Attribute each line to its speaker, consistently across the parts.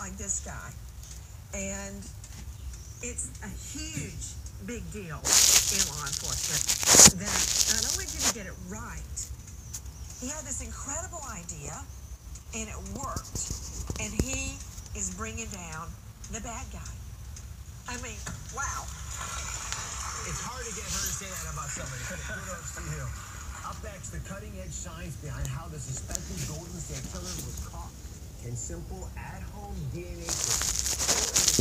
Speaker 1: like this guy. And it's a huge, big deal in law enforcement that not only did he get it right, he had this incredible idea and it worked. And he is bringing down the bad guy. I mean, wow.
Speaker 2: It's hard to get her to say that about somebody. Kudos to you. Up next, the cutting edge science behind how the suspected Golden State Killer was caught. Can simple at home DNA kits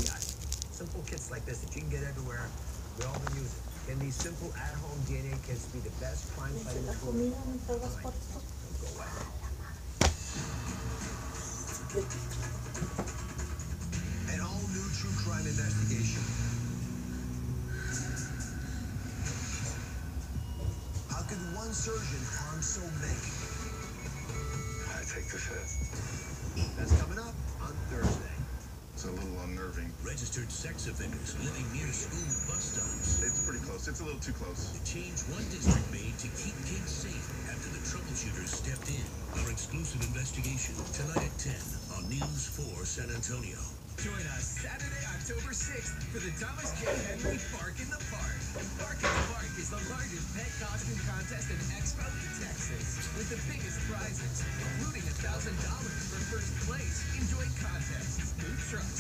Speaker 2: Simple kits like this that you can get everywhere. We all been using. Can these simple at home DNA kits be the best crime fighting tool? An all new true crime investigation. How could one surgeon harm so many?
Speaker 3: I take.
Speaker 2: That's coming up on Thursday.
Speaker 3: It's a little unnerving.
Speaker 4: Registered sex offenders living near school bus stops.
Speaker 3: It's pretty close. It's a little too close.
Speaker 4: The change one district made to keep kids safe after the troubleshooters stepped in. Our exclusive investigation tonight at 10 on News 4 San Antonio.
Speaker 5: Join us Saturday, October 6th for the Thomas J. Henry Park in the Park. The largest pet costume contest in Expo in Texas with the biggest prizes, including $1,000 for first place. Enjoy contests, food trucks,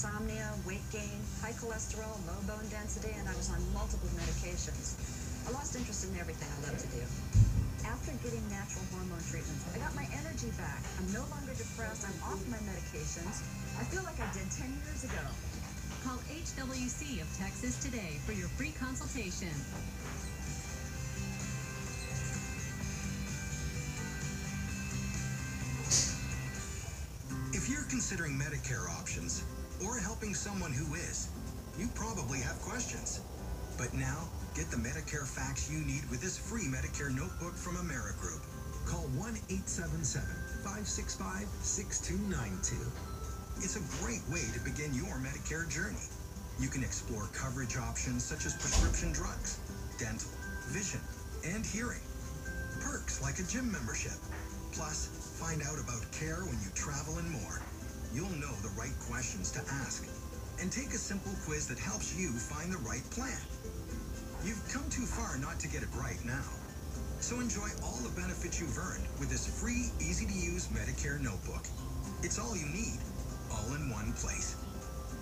Speaker 6: insomnia, weight gain, high cholesterol, low bone density, and I was on multiple medications. I lost interest in everything I love to do. After getting natural hormone treatments, I got my energy back. I'm no longer depressed. I'm off my medications. I feel like I did 10 years ago.
Speaker 7: Call HWC of Texas today for your free consultation.
Speaker 8: If you're considering Medicare options or helping someone who is, you probably have questions. But now, get the Medicare facts you need with this free Medicare notebook from Amerigroup. Call 1-877-565-6292. It's a great way to begin your Medicare journey. You can explore coverage options such as prescription drugs, dental, vision, and hearing. Perks like a gym membership. Plus, find out about care when you travel and more. You'll know the right questions to ask. And take a simple quiz that helps you find the right plan. You've come too far not to get it right now. So enjoy all the benefits you've earned with this free, easy-to-use Medicare notebook. It's all you need, all in one place.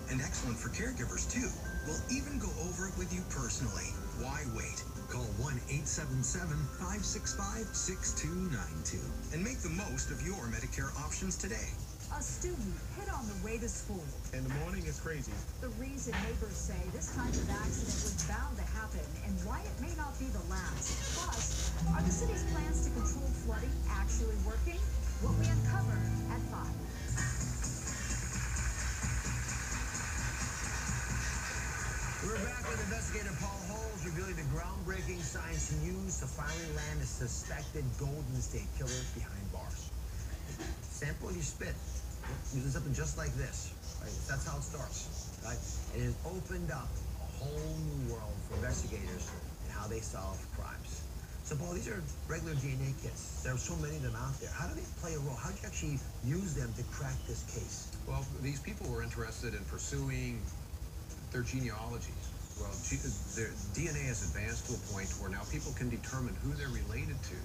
Speaker 8: And excellent for caregivers, too. We'll even go over it with you personally. Why wait? Call 1-877-565-6292 and make the most of your Medicare options today.
Speaker 9: A student hit on the way to school.
Speaker 3: In the morning, it's crazy.
Speaker 9: The reason neighbors say this kind of accident was bound to happen and why it may not be the last. Plus, are the city's plans to control flooding actually working? What we uncover at 5.
Speaker 2: We're back with investigator Paul Holes revealing the groundbreaking science used to finally land a suspected Golden State Killer behind bars. Sample your spit using something just like this. Right? That's how it starts. Right? And it has opened up a whole new world for investigators and how they solve crimes. So, Paul, these are regular DNA kits. There are so many of them out there. How do they play a role? How do you actually use them to crack this case?
Speaker 10: Well, these people were interested in pursuing their genealogies. Well, their DNA has advanced to a point where now people can determine who they're related to.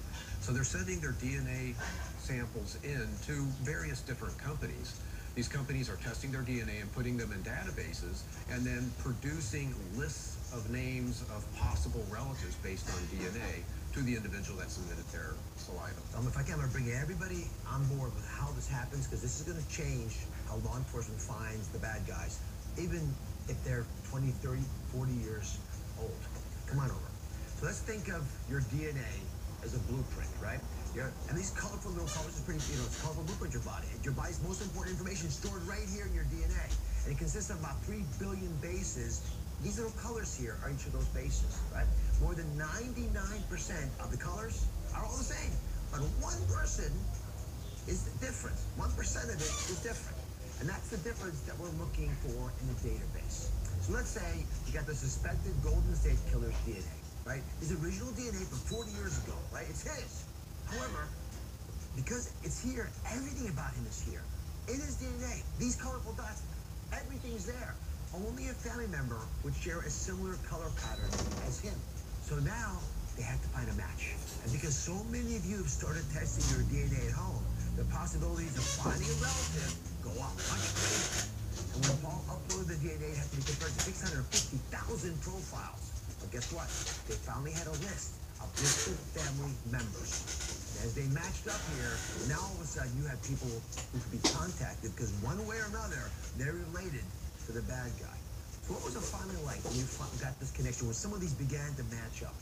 Speaker 10: So they're sending their DNA samples in to various different companies. These companies are testing their DNA and putting them in databases and then producing lists of names of possible relatives based on DNA to the individual that submitted their saliva.
Speaker 2: Um, if I can, I'm going to bring everybody on board with how this happens because this is going to change how law enforcement finds the bad guys, even if they're 20, 30, 40 years old. Come on over. So let's think of your DNA as a blueprint, right? Your, and these colorful little colors is pretty, you know, it's colorful blueprint your body. Your body's most important information is stored right here in your DNA. And it consists of about 3 billion bases. These little colors here are each of those bases, right? More than 99% of the colors are all the same. But one person is different. 1% of it is different. And that's the difference that we're looking for in the database. So let's say you got the suspected Golden State Killer's DNA, right? His original DNA from 40 years ago, right? It's his. However, because it's here, everything about him is here. In his DNA, these colorful dots, everything's there. Only a family member would share a similar color pattern as him. So now they have to find a match. And because so many of you have started testing your DNA at home, the possibilities of finding a relative go up much greater. And when Paul uploaded the DNA, it had to be compared to 650,000 profiles. But guess what? They finally had a list of distant family members. As they matched up here, now all of a sudden you have people who could be contacted because one way or another, they're related to the bad guy. So what was it finally like when you got this connection, when some of these began to match up?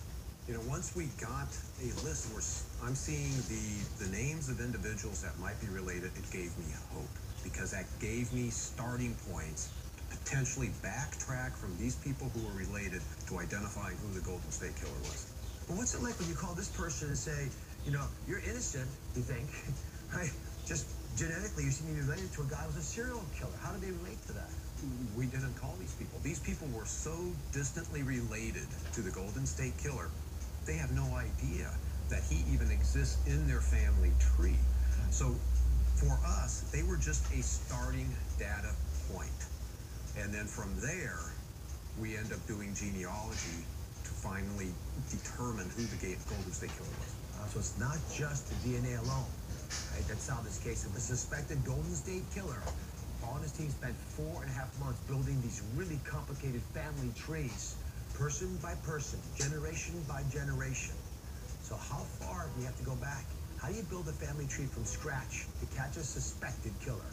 Speaker 10: You know, once we got a list where I'm seeing the, the names of individuals that might be related, it gave me hope because that gave me starting points potentially backtrack from these people who were related to identifying who the Golden State Killer was.
Speaker 2: But what's it like when you call this person and say, you know, you're innocent, you think, right? Just genetically, you seem to be related to a guy who's a serial killer. How do they relate to that?
Speaker 10: We didn't call these people. These people were so distantly related to the Golden State Killer, they have no idea that he even exists in their family tree. So for us, they were just a starting data point. And then from there, we end up doing genealogy to finally determine who the Golden State Killer was.
Speaker 2: Uh, so it's not just the DNA alone right, that solved this case. Of the suspected Golden State Killer, Paul and his team spent four and a half months building these really complicated family trees, person by person, generation by generation. So how far do we have to go back? How do you build a family tree from scratch to catch a suspected killer?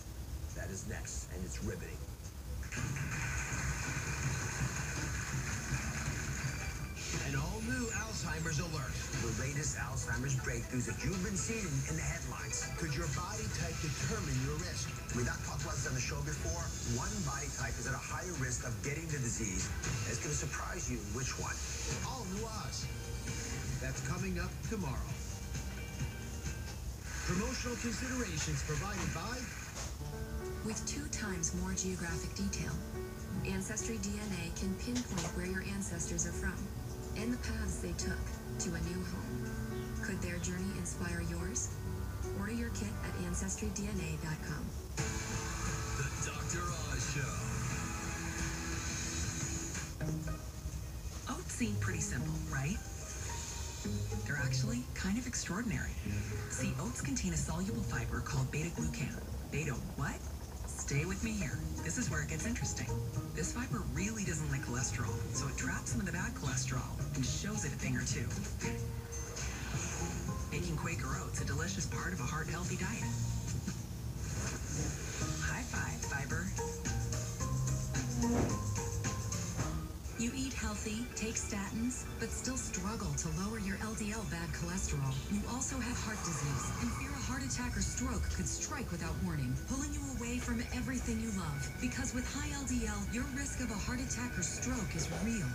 Speaker 2: That is next, and it's riveting.
Speaker 5: An all-new Alzheimer's alert.
Speaker 2: The latest Alzheimer's breakthroughs that you've been seeing in the headlines.
Speaker 5: Could your body type determine your risk?
Speaker 2: We've not talked about this on the show before. One body type is at a higher risk of getting the disease. It's going to surprise you which one.
Speaker 5: All new Oz. That's coming up tomorrow. Promotional considerations provided by...
Speaker 11: With two times more geographic detail, Ancestry DNA can pinpoint where your ancestors are from and the paths they took to a new home. Could their journey inspire yours? Order your kit at AncestryDNA.com.
Speaker 4: The Dr. Oz Show.
Speaker 12: Oats seem pretty simple, right? They're actually kind of extraordinary. See, oats contain a soluble fiber called beta-glucan. Beta what? Stay with me here. This is where it gets interesting. This fiber really doesn't like cholesterol, so it traps some of the bad cholesterol and shows it a thing or two. Making Quaker oats a delicious part of a heart-healthy diet. High five, fiber.
Speaker 7: You eat healthy, take statins, but still struggle to lower your LDL bad cholesterol. You also have heart disease and fear heart attack or stroke could strike without warning, pulling you away from everything you love. Because with high LDL, your risk of a heart attack or stroke is real.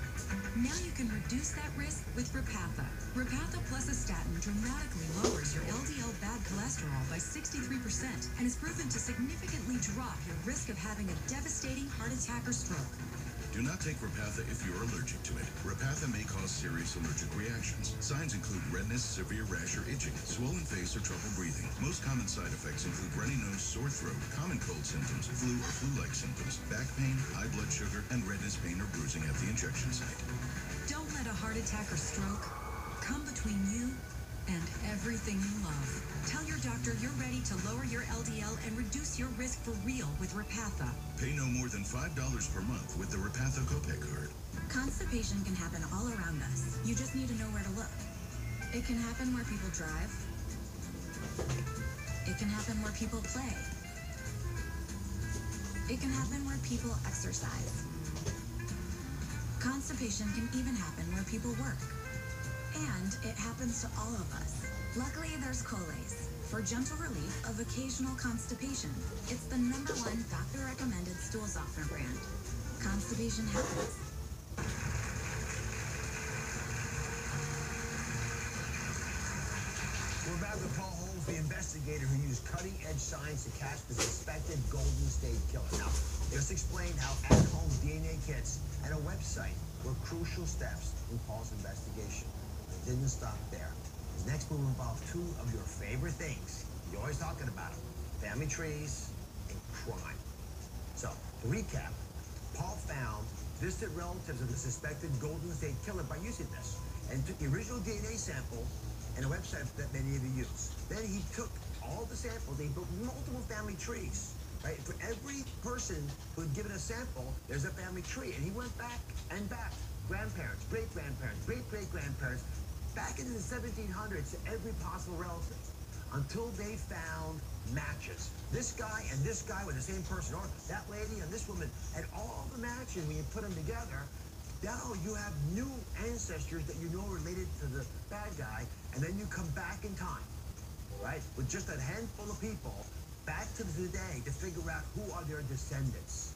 Speaker 7: Now you can reduce that risk with Repatha. Repatha plus a statin dramatically lowers your LDL bad cholesterol by 63% and is proven to significantly drop your risk of having a devastating heart attack or stroke.
Speaker 13: Do not take Repatha if you're allergic to it. Repatha may cause serious allergic reactions. Signs include redness, severe rash or itching, swollen face, or trouble breathing. Most common side effects include runny nose, sore throat, common cold symptoms, flu or flu-like symptoms, back pain, high blood sugar, and redness, pain, or bruising at the injection site.
Speaker 7: Don't let a heart attack or stroke come between you and everything you love. Tell your doctor you're ready to lower your LDL and reduce your risk for real with Repatha.
Speaker 13: Pay no more than $5 per month with the Repatha copay card.
Speaker 14: Constipation can happen all around us. You just need to know where to look. It can happen where people drive. It can happen where people play. It can happen where people exercise. Constipation can even happen where people work. And it happens to all of us. Luckily, there's Colace for gentle relief of occasional constipation. It's the number one doctor-recommended stool softener brand. Constipation happens.
Speaker 2: We're back with Paul Holes for the investigator who used cutting-edge science to catch the suspected Golden State Killer. Now, just explained how at-home DNA kits and a website were crucial steps in Paul's investigation. It didn't stop there. His next move involved two of your favorite things. You're always talking about them. Family trees and crime. So, to recap, Paul found distant relatives of the suspected Golden State Killer by using this and took the original DNA sample and a website that many of you use. Then he took all the samples, they built multiple family trees. Right? For every person who had given a sample, there's a family tree. And he went back and back. Grandparents, great grandparents, great great grandparents, back into the 1700s to every possible relative until they found matches. This guy and this guy were the same person, or that lady and this woman, and all the matches, when you put them together, now you have new ancestors that you know related to the bad guy, and then you come back in time, right, with just a handful of people, back to today to figure out who are their descendants.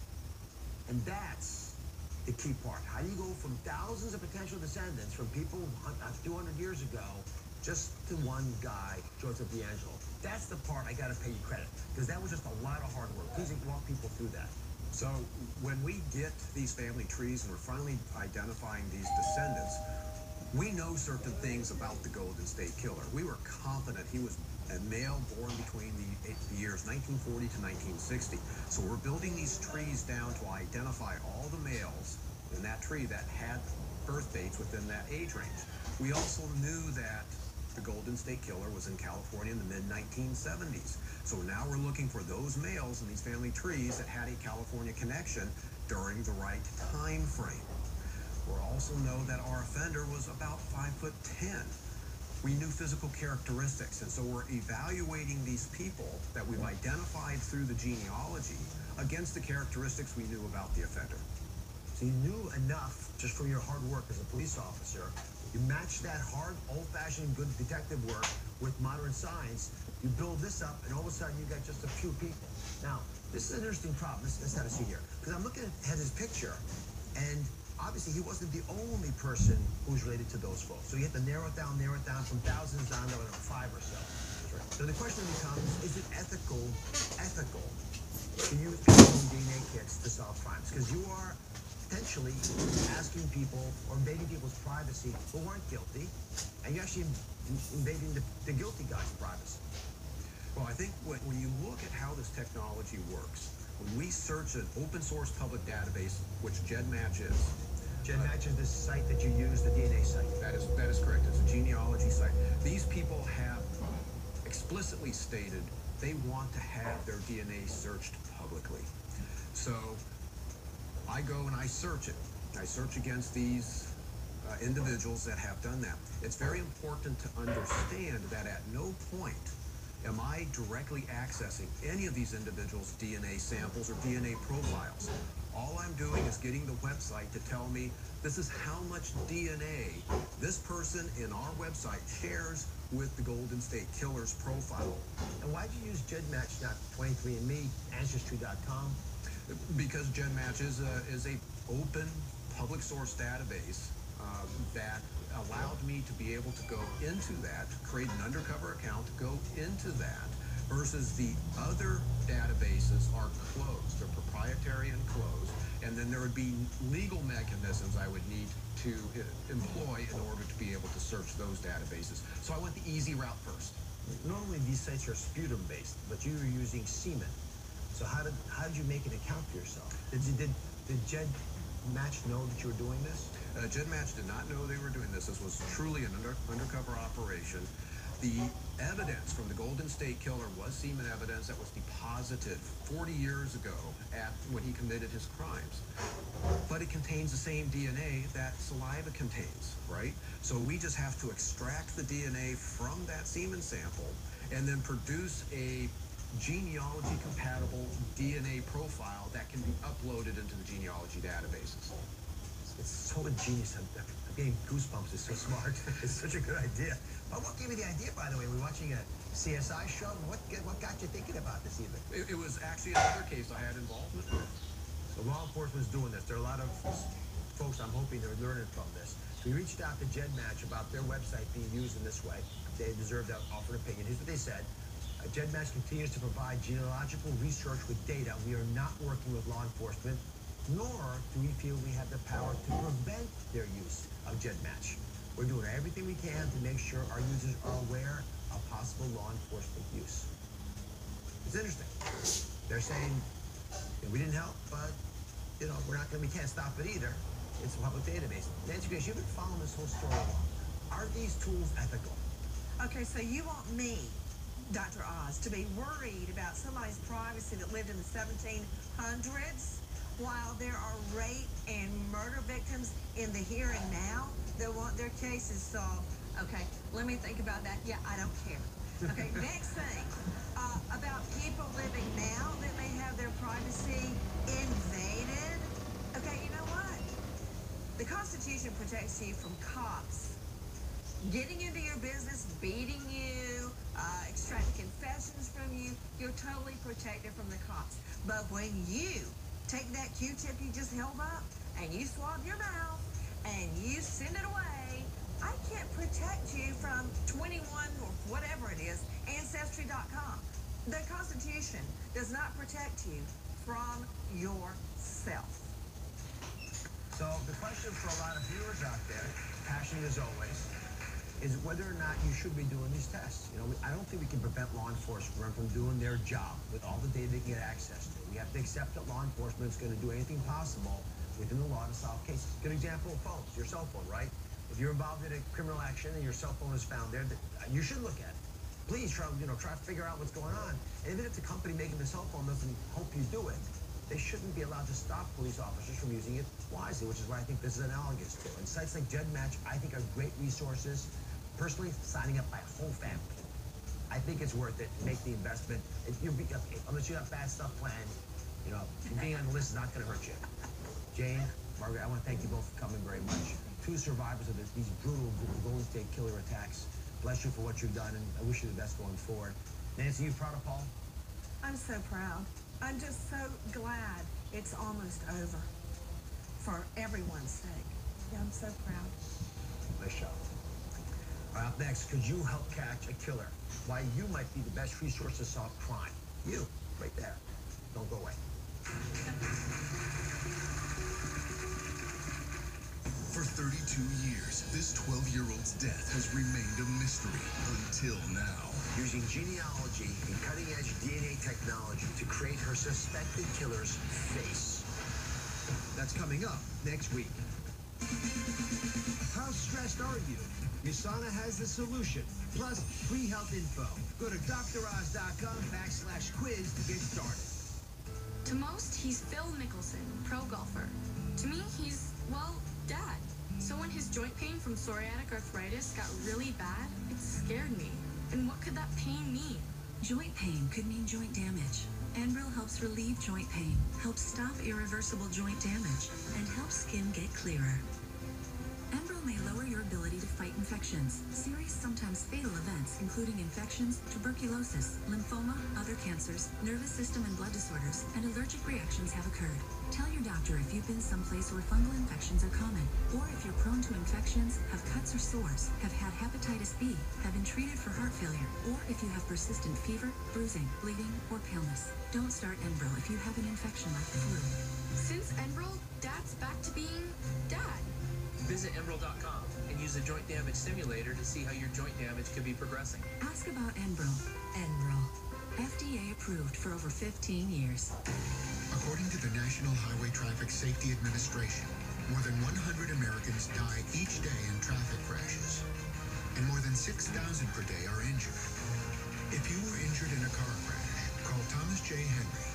Speaker 2: And that's the key part. How do you go from thousands of potential descendants from people uh, 200 years ago just to one guy, Joseph DeAngelo? That's the part I got to pay you credit because that was just a lot of hard work. Please walk people through that.
Speaker 10: So when we get these family trees and we're finally identifying these descendants, we know certain things about the Golden State Killer. We were confident he was a male born between the, years 1940 to 1960. So we're building these trees down to identify all the males in that tree that had birth dates within that age range. We also knew that the Golden State Killer was in California in the mid 1970s. So now we're looking for those males in these family trees that had a California connection during the right time frame. We also know that our offender was about five foot ten. We knew physical characteristics, and so we're evaluating these people that we've identified through the genealogy against the characteristics we knew about the offender.
Speaker 2: So you knew enough just from your hard work as a police officer. You match that hard, old-fashioned, good detective work with modern science. You build this up, and all of a sudden you got just a few people. Now, this is an interesting problem. Let's, have a seat here. Because I'm looking at his picture, and obviously he wasn't the only person who was related to those folks. So you have to narrow it down, narrow it down from thousands down to know, five or so. So the question becomes, is it ethical, ethical to use DNA kits to solve crimes? Because you are potentially asking people or invading people's privacy who weren't guilty, and you're actually invading the, the guilty guy's privacy.
Speaker 10: Well, I think when, when you look at how this technology works, when we search an open source public database, which GEDmatch is,
Speaker 2: GEDmatch is the site that you use, the DNA site.
Speaker 10: That is that is correct. It's a genealogy site. These people have explicitly stated they want to have their DNA searched publicly. So I go and I search it. I search against these uh, individuals that have done that. It's very important to understand that at no point am I directly accessing any of these individuals' DNA samples or DNA profiles. All I'm doing is getting the website to tell me this is how much DNA this person in our website shares with the Golden State Killer's profile.
Speaker 2: And why'd you use GEDmatch, not 23andMe, Ancestry.com?
Speaker 10: Because GEDmatch is a, is a open public source database uh, that allowed me to be able to go into that, create an undercover account, go into that, versus the other databases are closed. They're proprietary and closed. And then there would be legal mechanisms I would need to uh, employ in order to be able to search those databases. So I went the easy route first.
Speaker 2: Normally these sites are sputum based, but you were using semen. So how did how did you make an account for yourself? Did you did did Jed Match know that you were doing this?
Speaker 10: Uh, GEDmatch did not know they were doing this. This was truly an under, undercover operation. The evidence from the Golden State Killer was semen evidence that was deposited 40 years ago at when he committed his crimes. But it contains the same DNA that saliva contains, right? So we just have to extract the DNA from that semen sample and then produce a genealogy compatible DNA profile that can be uploaded into the genealogy databases.
Speaker 2: It's so ingenious. I'm, I'm getting goosebumps. It's so smart. it's such a good idea. But what gave you the idea, by the way? We're watching a CSI show. What what got you thinking about this even?
Speaker 10: It, it was actually another case I had involvement with.
Speaker 2: So law enforcement's doing this. There are a lot of folks I'm hoping they're learning from this. We reached out to GEDmatch about their website being used in this way. they deserve to offer an opinion. Here's what they said. Uh, GEDmatch continues to provide genealogical research with data. We are not working with law enforcement, nor do we feel we have the power to prevent their use of GEDmatch. We're doing everything we can to make sure our users are aware of possible law enforcement use. It's interesting. They're saying "Yeah, we didn't help, but you know we're not going. to We can't stop it either. It's a public database. Nancy Grace, you've been following this whole story along. Are these tools ethical?
Speaker 1: Okay, so you want me, Dr. Oz, to be worried about somebody's privacy that lived in the 1700s while there are rape and murder victims in the here and now that want their cases solved? Okay, let me think about that. Yeah, I don't care. Okay, next thing uh, about people living now that may have their privacy invaded. Okay, you know what? The Constitution protects you from cops getting into your business, beating you, uh, extracting confessions from you. You're totally protected from the cops. But when you take that Q-tip you just held up and you swab your mouth and you send it away, I can't protect you from 21 or whatever it is, Ancestry.com. The Constitution does not protect you from yourself.
Speaker 2: So the question for a lot of viewers out there, passionate as always, is whether or not you should be doing these tests. You know, I don't think we can prevent law enforcement from doing their job with all the data they can get access to. We have to accept that law enforcement is going to do anything possible within the law to solve cases. Good example of phones, your cell phone, right? If you're involved in a criminal action and your cell phone is found there, you should look at it. Please try, you know, try to figure out what's going on. And even if the company making the cell phone doesn't help you do it, they shouldn't be allowed to stop police officers from using it wisely, which is what I think this is analogous to. And sites like GEDmatch, I think, are great resources. Personally, signing up my whole family. I think it's worth it. Make the investment. If you be, unless you have bad stuff planned, you know, being on the list is not going to hurt you. Jane, Margaret, I want to thank you both for coming very much. Two survivors of this, these brutal Golden State Killer attacks. Bless you for what you've done, and I wish you the best going forward. Nancy, you proud of Paul?
Speaker 1: I'm so proud. I'm just so glad it's almost over for everyone's sake. Yeah, I'm so proud.
Speaker 2: Nice job. Up next, could you help catch a killer? Why you might be the best resource to solve crime. You, right there. Don't go away.
Speaker 13: For 32 years, this 12-year-old's death has remained a mystery until now.
Speaker 2: Using genealogy and cutting-edge DNA technology to create her suspected killer's face. That's coming up next week.
Speaker 15: How stressed are you? Usana has the solution, plus free health info. Go to DrOz.com backslash quiz to get started.
Speaker 11: To most, he's Phil Mickelson, pro golfer. To me, he's, well, dad. So when his joint pain from psoriatic arthritis got really bad, it scared me. And what could that pain mean?
Speaker 7: Joint pain could mean joint damage. Enbrel helps relieve joint pain, helps stop irreversible joint damage, and helps skin get clearer. May lower your ability to fight infections, serious, sometimes fatal events, including infections, tuberculosis, lymphoma, other cancers, nervous system and blood disorders, and allergic reactions have occurred. Tell your doctor if you've been someplace where fungal infections are common, or if you're prone to infections, have cuts or sores, have had hepatitis B, have been treated for heart failure, or if you have persistent fever, bruising, bleeding, or paleness. Don't start Enbrel if you have an infection like the flu.
Speaker 11: Since Enbrel, dad's back to being dad.
Speaker 16: Visit Enbrel.com and use the joint damage simulator to see how your joint damage could be progressing.
Speaker 7: Ask about Enbrel. Enbrel. FDA approved for over 15 years.
Speaker 17: According to the National Highway Traffic Safety Administration, more than 100 Americans die each day in traffic crashes, and more than 6,000 per day are injured. If you were injured in a car crash, call Thomas J. Henry.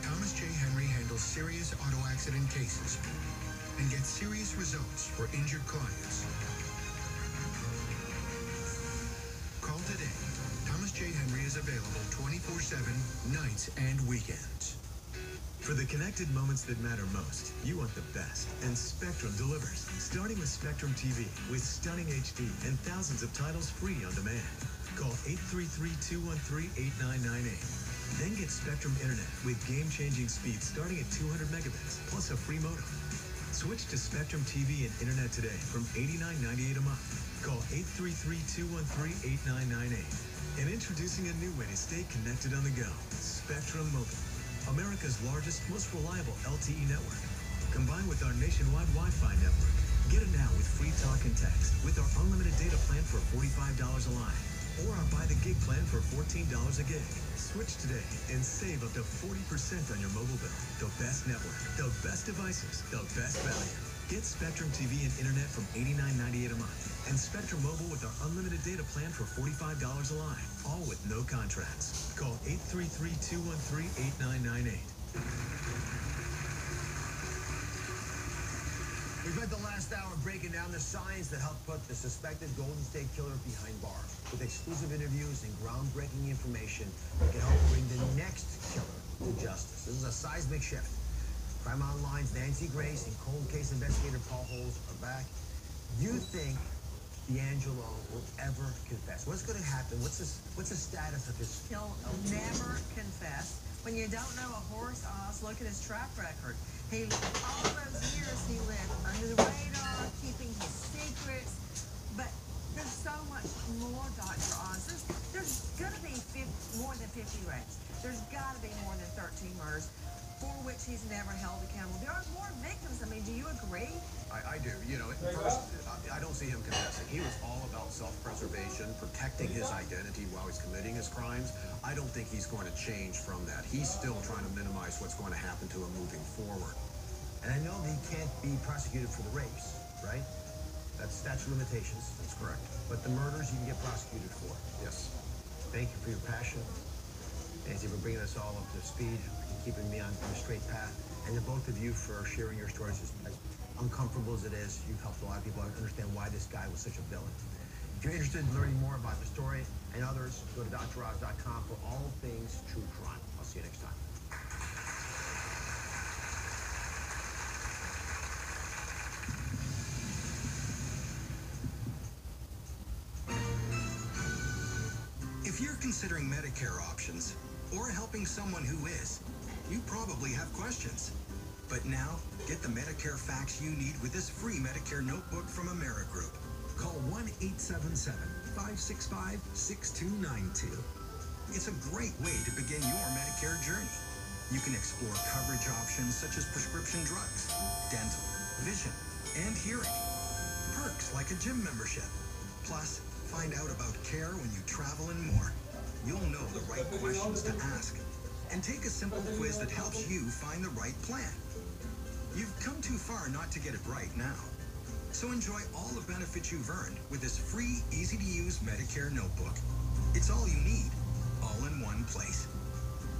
Speaker 17: Thomas J. Henry handles serious auto accident cases and get serious results for injured clients. Call today. Thomas J. Henry is available 24-7, nights and weekends.
Speaker 18: For the connected moments that matter most, you want the best, and Spectrum delivers. Starting with Spectrum TV with stunning HD and thousands of titles free on demand. Call 833-213-8998. Then get Spectrum Internet with game-changing speeds starting at 200 megabits plus a free modem. Switch to Spectrum TV and Internet today from $89.98 a month. Call 833-213-8998. And introducing a new way to stay connected on the go. Spectrum Mobile. America's largest, most reliable LTE network. Combined with our nationwide Wi-Fi network. Get it now with free talk and text with our unlimited data plan for $45 a line. Or our buy the gig plan for $14 a gig. Switch today and save up to 40% on your mobile bill. The best network, the best devices, the best value. Get Spectrum TV and Internet from $89.98 a month. And Spectrum Mobile with our unlimited data plan for $45 a line. All with no contracts. Call 833-213-8998.
Speaker 2: We spent the last hour breaking down the science that helped put the suspected Golden State Killer behind bars. With exclusive interviews and groundbreaking information that can help bring the next killer to justice. This is a seismic shift. Crime Online's Nancy Grace and cold case investigator Paul Holes are back. You think DeAngelo will ever confess? What's going to happen? What's his, what's the status of his...
Speaker 1: He'll never confess. When you don't know a horse, Oz, look at his track record. He, all those years he lived under the radar, keeping his secrets. But there's so much more, Dr. Oz. There's, there's going to be 50, more than 50 rapes. There's got to be more than 13 murders for which he's never held accountable. There are more victims. I mean, do you agree?
Speaker 10: I, I do. You know, first, I, don't see him confessing. He was all about self-preservation, protecting his identity while he's committing his crimes. I don't think he's going to change from that. He's still trying to minimize what's going to happen to him moving forward.
Speaker 2: And I know he can't be prosecuted for the rapes, right? That's statute of limitations.
Speaker 10: That's correct.
Speaker 2: But the murders you can get prosecuted for.
Speaker 10: Yes.
Speaker 2: Thank you for your passion. Nancy, for bringing us all up to speed, and keeping me on, the straight path, and to both of you for sharing your stories. As uncomfortable as it is, you've helped a lot of people understand why this guy was such a villain. If you're interested in learning more about the story and others, go to droz.com for all things true crime. I'll see you next time.
Speaker 8: If you're considering Medicare options or helping someone who is, you probably have questions. But now, get the Medicare facts you need with this free Medicare notebook from Amerigroup.
Speaker 15: Call 1-877-565-6292.
Speaker 8: It's a great way to begin your Medicare journey. You can explore coverage options such as prescription drugs, dental, vision, and hearing. Perks like a gym membership. Plus, find out about care when you travel and more. You'll know the right questions to ask. And take a simple quiz that helps you find the right plan. You've come too far not to get it right now. So enjoy all the benefits you've earned with this free, easy-to-use Medicare notebook. It's all you need, all in one place.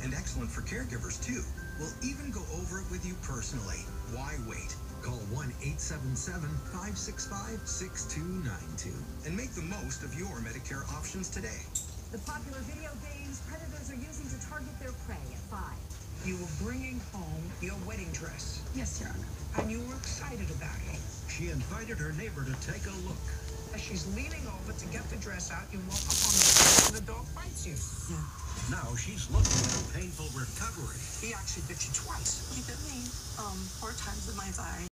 Speaker 8: And excellent for caregivers, too. We'll even go over it with you personally. Why wait?
Speaker 15: Call 1-877-565-6292.
Speaker 8: And make the most of your Medicare options today.
Speaker 9: The popular video games
Speaker 19: You were bringing home your wedding dress.
Speaker 12: Yes, Your Honor.
Speaker 19: And you were excited about it.
Speaker 15: She invited her neighbor to take a look.
Speaker 19: As she's leaning over to get the dress out, you walk up on the dog and the dog bites you.
Speaker 15: Now she's looking at a painful recovery.
Speaker 19: He actually bit you twice.
Speaker 20: He bit me um, four times in my thigh.